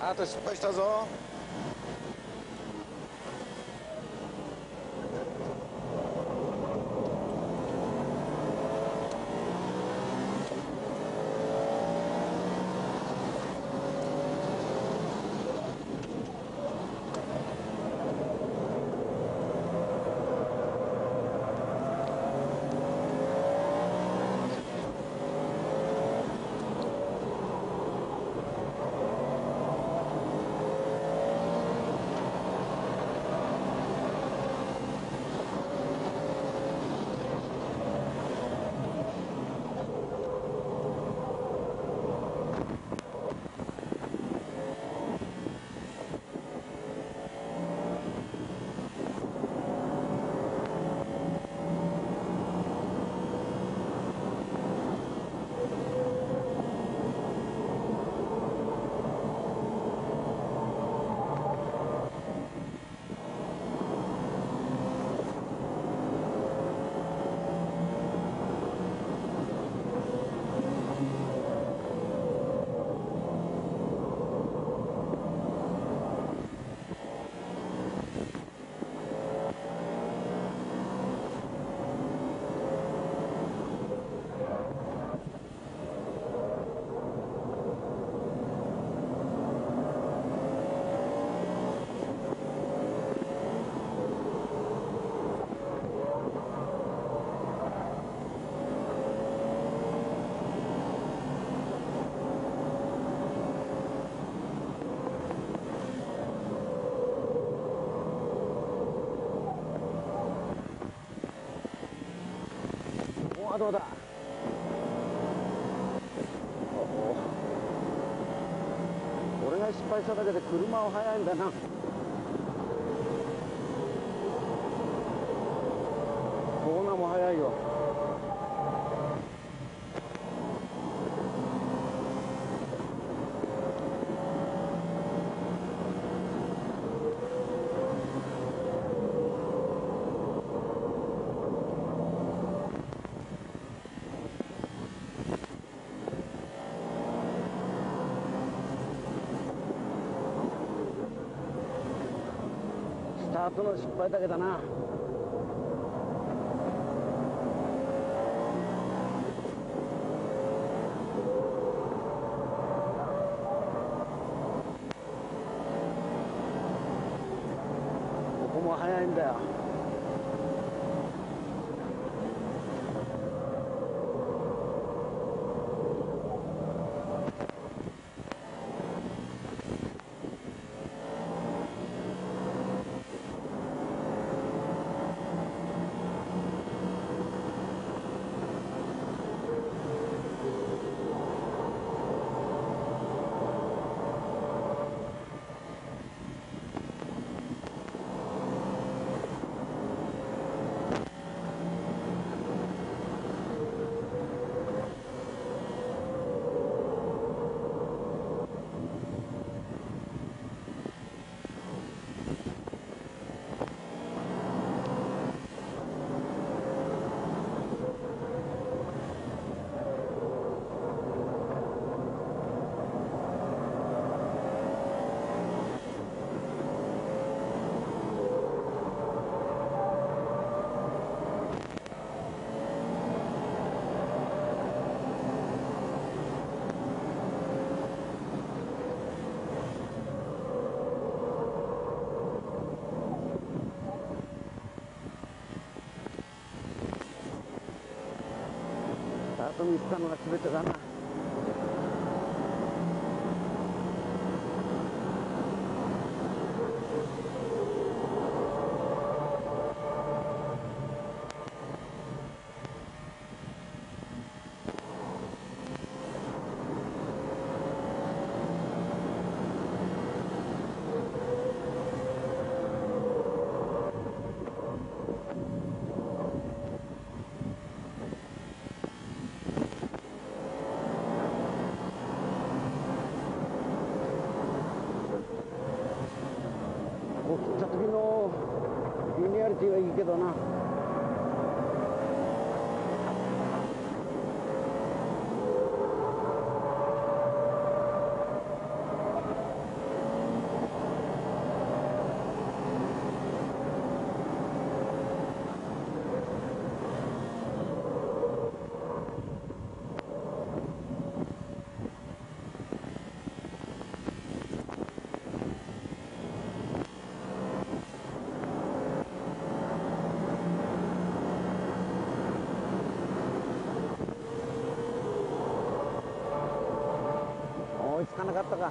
あと失敗したぞここはどうだ？おお俺が失敗しただけで車は速いんだな。コーナーも速いよ。スタートの失敗だけだな。ここも速いんだよ。あと見つかるのが全てだな。のリニアリティはいいけどな。ನನಗೆ ಹತ್ತಗ